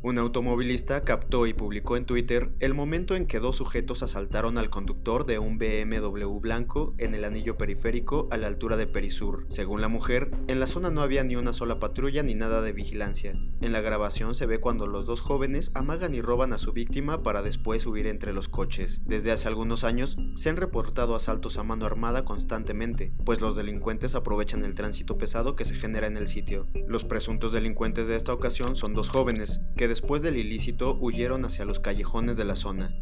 Un automovilista captó y publicó en Twitter el momento en que dos sujetos asaltaron al conductor de un BMW blanco en el anillo periférico a la altura de Perisur. Según la mujer, en la zona no había ni una sola patrulla ni nada de vigilancia. En la grabación se ve cuando los dos jóvenes amagan y roban a su víctima para después huir entre los coches. Desde hace algunos años se han reportado asaltos a mano armada constantemente, pues los delincuentes aprovechan el tránsito pesado que se genera en el sitio. Los presuntos delincuentes de esta ocasión son dos jóvenes, que después del ilícito huyeron hacia los callejones de la zona.